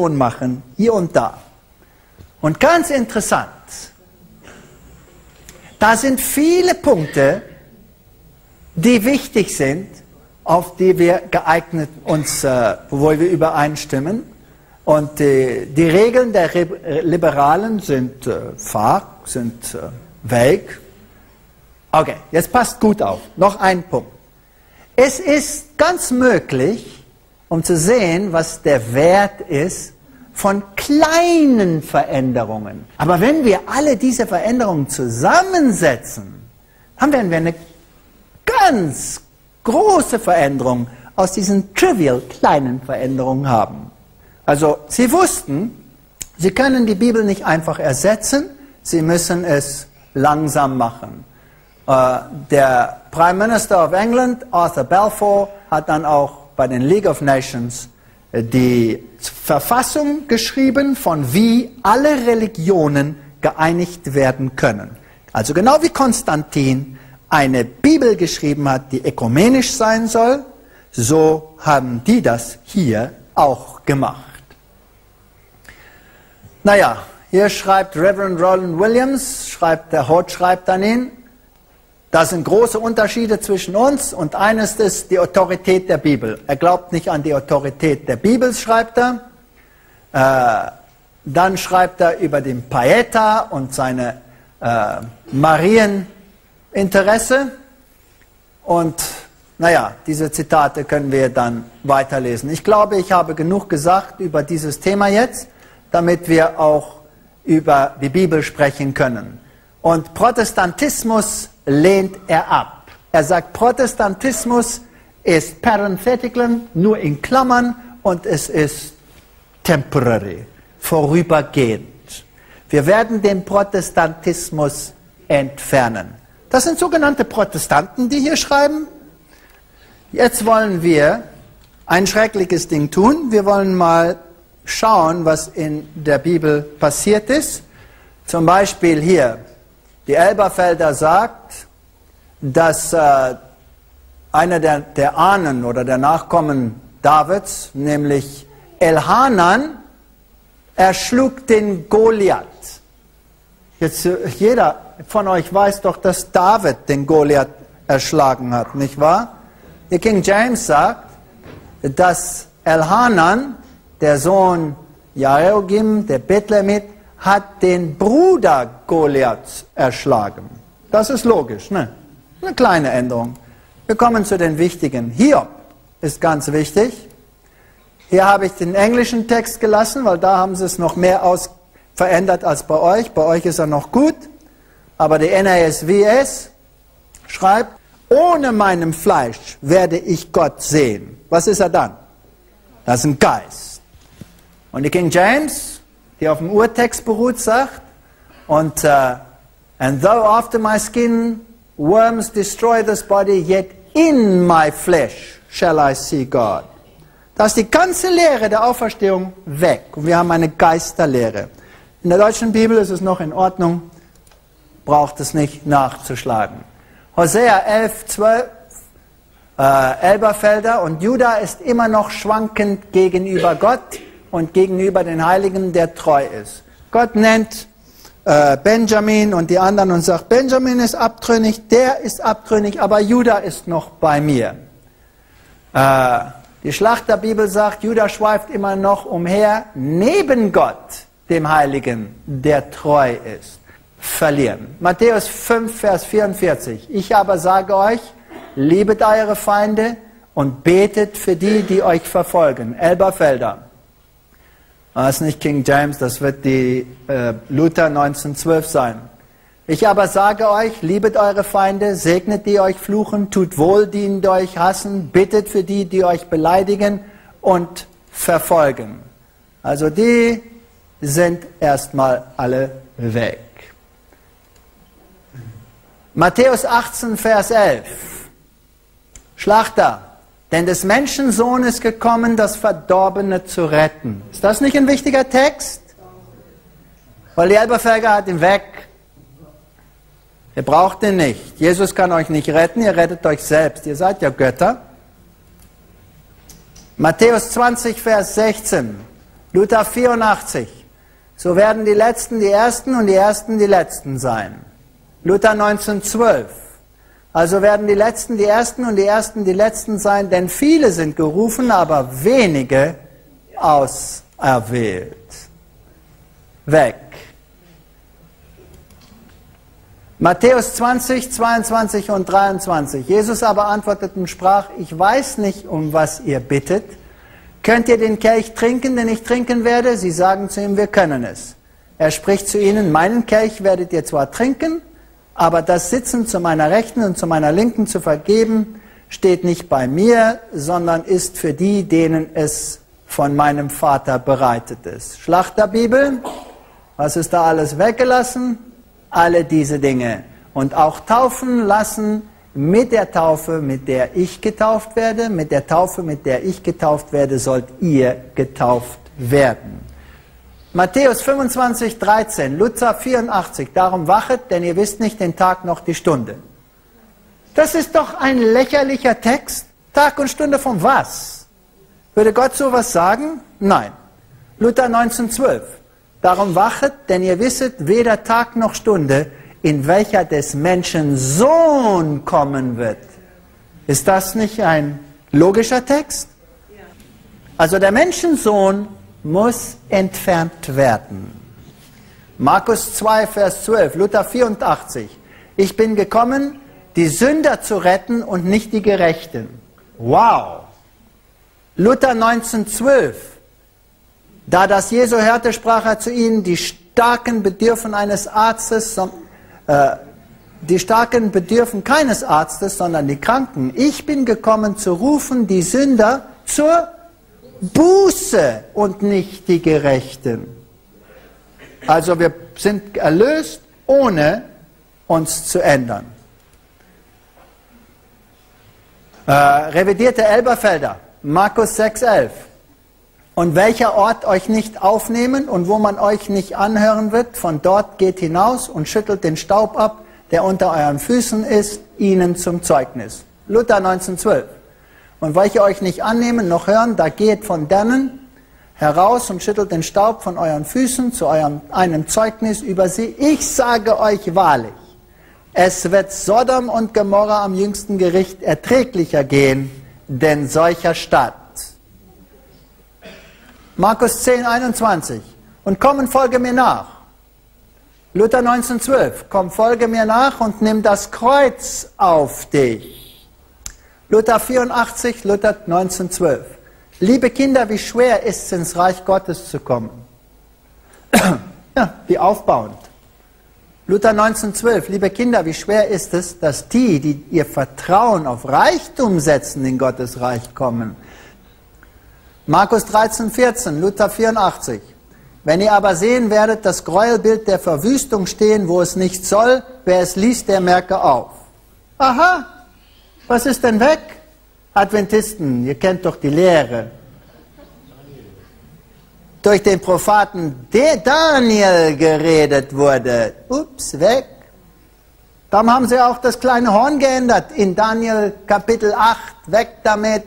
Religion machen, hier und da. Und ganz interessant, da sind viele Punkte, die wichtig sind, auf die wir geeignet uns, äh, wo wir übereinstimmen. Und die, die Regeln der Liberalen sind äh, vag, sind äh, vague. Okay, jetzt passt gut auf. Noch ein Punkt. Es ist ganz möglich, um zu sehen, was der Wert ist von kleinen Veränderungen. Aber wenn wir alle diese Veränderungen zusammensetzen, dann werden wir eine ganz große Veränderung aus diesen trivial kleinen Veränderungen haben. Also sie wussten, sie können die Bibel nicht einfach ersetzen, sie müssen es langsam machen. Äh, der Prime Minister of England, Arthur Balfour, hat dann auch bei den League of Nations äh, die Verfassung geschrieben, von wie alle Religionen geeinigt werden können. Also genau wie Konstantin eine Bibel geschrieben hat, die ökumenisch sein soll, so haben die das hier auch gemacht. Naja, hier schreibt Reverend Roland Williams, schreibt, der Hort schreibt dann ihn, da sind große Unterschiede zwischen uns und eines ist die Autorität der Bibel. Er glaubt nicht an die Autorität der Bibel, schreibt er. Äh, dann schreibt er über den Paeta und seine äh, Marieninteresse. Und naja, diese Zitate können wir dann weiterlesen. Ich glaube, ich habe genug gesagt über dieses Thema jetzt, damit wir auch über die Bibel sprechen können. Und Protestantismus lehnt er ab. Er sagt, Protestantismus ist parenthetical, nur in Klammern, und es ist temporary, vorübergehend. Wir werden den Protestantismus entfernen. Das sind sogenannte Protestanten, die hier schreiben. Jetzt wollen wir ein schreckliches Ding tun. Wir wollen mal schauen, was in der Bibel passiert ist. Zum Beispiel hier, die Elberfelder sagt, dass äh, einer der, der Ahnen oder der Nachkommen Davids, nämlich Elhanan, erschlug den Goliath. Jetzt jeder von euch weiß doch, dass David den Goliath erschlagen hat, nicht wahr? Der King James sagt, dass Elhanan, der Sohn Jareogim, der Bethlehemit, hat den Bruder Goliaths erschlagen. Das ist logisch, ne? Eine kleine Änderung. Wir kommen zu den wichtigen. Hiob ist ganz wichtig. Hier habe ich den englischen Text gelassen, weil da haben sie es noch mehr aus verändert als bei euch. Bei euch ist er noch gut. Aber die NASWS schreibt, ohne meinem Fleisch werde ich Gott sehen. Was ist er dann? Das ist ein Geist. Und die King James, die auf dem Urtext beruht, sagt, und uh, and though after my skin worms destroy this body, yet in my flesh shall I see God. Da ist die ganze Lehre der Auferstehung weg. Und wir haben eine Geisterlehre. In der deutschen Bibel ist es noch in Ordnung, braucht es nicht nachzuschlagen. Hosea 11, 12, äh, Elberfelder und Judah ist immer noch schwankend gegenüber Gott und gegenüber den Heiligen, der treu ist. Gott nennt äh, Benjamin und die anderen und sagt, Benjamin ist abtrünnig, der ist abtrünnig, aber Judah ist noch bei mir. Äh, die Schlachterbibel sagt, Judah schweift immer noch umher, neben Gott, dem Heiligen, der treu ist, verlieren. Matthäus 5, Vers 44. Ich aber sage euch, liebet eure Feinde und betet für die, die euch verfolgen. Elberfelder. Das ist nicht King James, das wird die äh, Luther 1912 sein. Ich aber sage euch, liebet eure Feinde, segnet die euch fluchen, tut wohl die, die euch hassen, bittet für die, die euch beleidigen und verfolgen. Also die sind erstmal alle weg. Matthäus 18, Vers 11. Schlachter. Denn des Menschensohn ist gekommen, das Verdorbene zu retten. Ist das nicht ein wichtiger Text? Weil die Elberfelger hat ihn weg. Ihr braucht ihn nicht. Jesus kann euch nicht retten, ihr rettet euch selbst. Ihr seid ja Götter. Matthäus 20, Vers 16. Luther 84. So werden die Letzten die Ersten und die Ersten die Letzten sein. Luther 1912. Also werden die Letzten die Ersten und die Ersten die Letzten sein, denn viele sind gerufen, aber wenige auserwählt. Weg. Matthäus 20, 22 und 23. Jesus aber antwortete und sprach, ich weiß nicht, um was ihr bittet. Könnt ihr den Kelch trinken, den ich trinken werde? Sie sagen zu ihm, wir können es. Er spricht zu ihnen, meinen Kelch werdet ihr zwar trinken, aber das Sitzen zu meiner Rechten und zu meiner Linken zu vergeben, steht nicht bei mir, sondern ist für die, denen es von meinem Vater bereitet ist. Schlachterbibel, was ist da alles weggelassen? alle diese Dinge und auch taufen lassen mit der Taufe, mit der ich getauft werde, mit der Taufe, mit der ich getauft werde, sollt ihr getauft werden. Matthäus 25, 13, Luther 84, darum wachet, denn ihr wisst nicht den Tag noch die Stunde. Das ist doch ein lächerlicher Text. Tag und Stunde von was? Würde Gott sowas sagen? Nein. Luther 1912, Darum wachet, denn ihr wisset weder Tag noch Stunde, in welcher des Menschen Sohn kommen wird. Ist das nicht ein logischer Text? Also der Menschensohn muss entfernt werden. Markus 2, Vers 12, Luther 84. Ich bin gekommen, die Sünder zu retten und nicht die Gerechten. Wow. Luther 1912. Da das Jesu hörte, sprach er zu ihnen, die Starken bedürfen eines Arztes, äh, die Starken bedürfen keines Arztes, sondern die Kranken. Ich bin gekommen zu rufen die Sünder zur Buße und nicht die Gerechten. Also wir sind erlöst, ohne uns zu ändern. Äh, revidierte Elberfelder, Markus 6,11. Und welcher Ort euch nicht aufnehmen und wo man euch nicht anhören wird, von dort geht hinaus und schüttelt den Staub ab, der unter euren Füßen ist, ihnen zum Zeugnis. Luther 1912. Und welche euch nicht annehmen noch hören, da geht von dannen heraus und schüttelt den Staub von euren Füßen zu eurem, einem Zeugnis über sie. Ich sage euch wahrlich, es wird Sodom und Gomorra am jüngsten Gericht erträglicher gehen, denn solcher Stadt Markus 10, 21. Und komm und folge mir nach. Luther 1912. Komm, folge mir nach und nimm das Kreuz auf dich. Luther 84, Luther 1912. Liebe Kinder, wie schwer ist es, ins Reich Gottes zu kommen? ja, wie aufbauend. Luther 1912, liebe Kinder, wie schwer ist es, dass die, die ihr Vertrauen auf Reichtum setzen, in Gottes Reich kommen. Markus 13, 14, Luther 84. Wenn ihr aber sehen werdet das Gräuelbild der Verwüstung stehen, wo es nicht soll, wer es liest, der merke auf. Aha, was ist denn weg? Adventisten, ihr kennt doch die Lehre. Durch den Prophaten der Daniel geredet wurde. Ups, weg. Darum haben sie auch das kleine Horn geändert in Daniel Kapitel 8. Weg damit.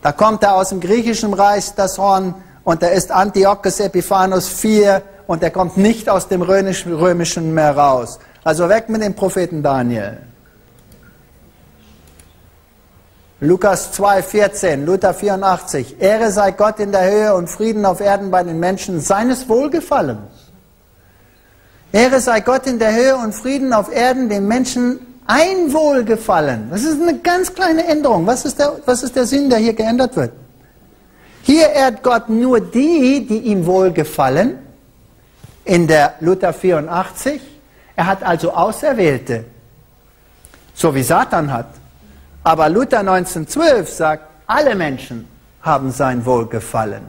Da kommt er aus dem griechischen Reich, das Horn, und er ist Antiochus Epiphanes IV und er kommt nicht aus dem römischen mehr raus. Also weg mit dem Propheten Daniel. Lukas 2, 14, Luther 84. Ehre sei Gott in der Höhe und Frieden auf Erden bei den Menschen seines Wohlgefallens. Ehre sei Gott in der Höhe und Frieden auf Erden den Menschen ein Wohlgefallen. Das ist eine ganz kleine Änderung. Was ist, der, was ist der Sinn, der hier geändert wird? Hier ehrt Gott nur die, die ihm wohlgefallen. In der Luther 84. Er hat also Auserwählte. So wie Satan hat. Aber Luther 1912 sagt, alle Menschen haben sein Wohlgefallen.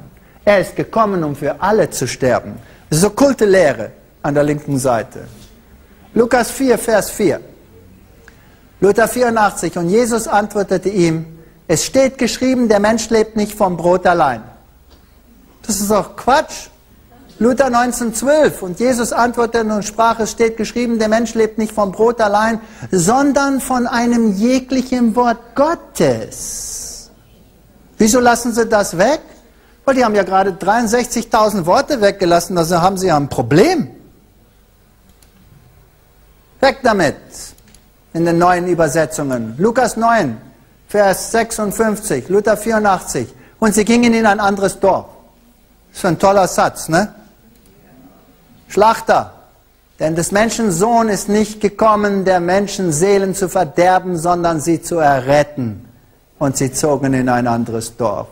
Er ist gekommen, um für alle zu sterben. Das ist okkulte Lehre an der linken Seite. Lukas 4, Vers 4. Luther 84. Und Jesus antwortete ihm, es steht geschrieben, der Mensch lebt nicht vom Brot allein. Das ist doch Quatsch. Luther 1912 und Jesus antwortete und sprach, es steht geschrieben, der Mensch lebt nicht vom Brot allein, sondern von einem jeglichen Wort Gottes. Wieso lassen Sie das weg? Weil die haben ja gerade 63.000 Worte weggelassen, also haben sie ja ein Problem. Weg damit in den neuen Übersetzungen. Lukas 9, Vers 56, Luther 84. Und sie gingen in ein anderes Dorf. Das ist ein toller Satz, ne? Schlachter. Denn des Menschen Sohn ist nicht gekommen, der Menschen Seelen zu verderben, sondern sie zu erretten. Und sie zogen in ein anderes Dorf.